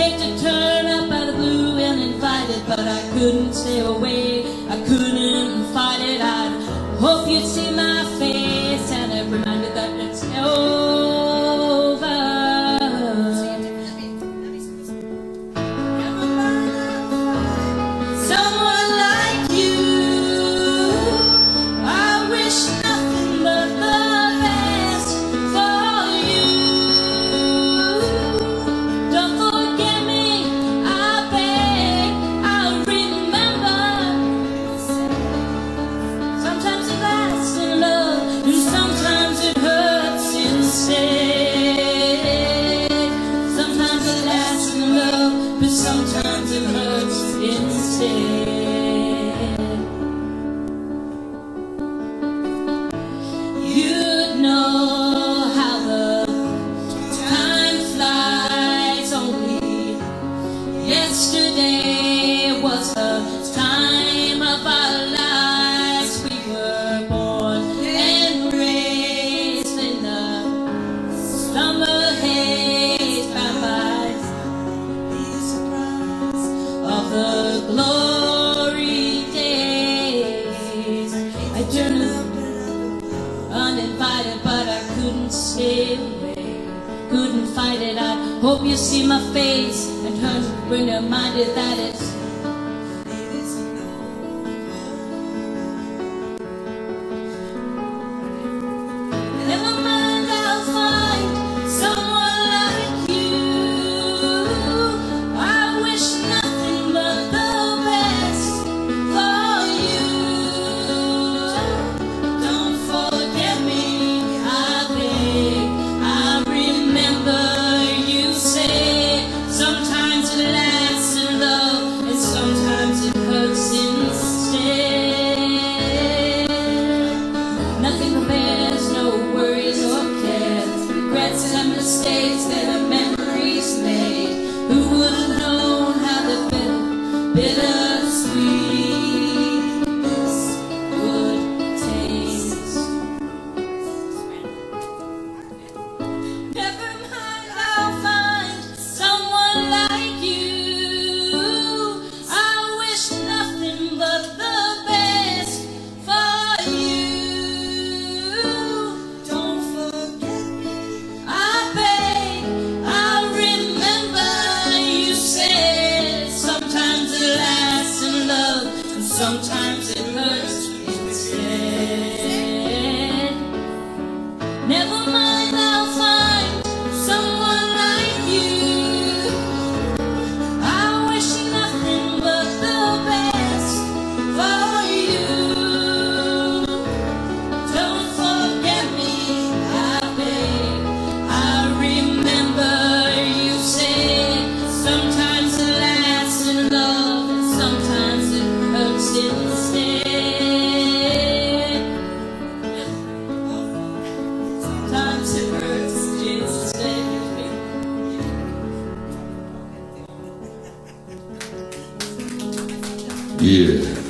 hate to turn up out of blue and invite it, but I couldn't stay away. I couldn't fight it. I'd hope you'd see my face. Yesterday was the time of our lives. We were born and raised in the slumber haze by of the glory days. I turned up uninvited, but I couldn't stay away. Couldn't fight it. I hope you see my face. 1800s when your mind is at its sometimes. 耶。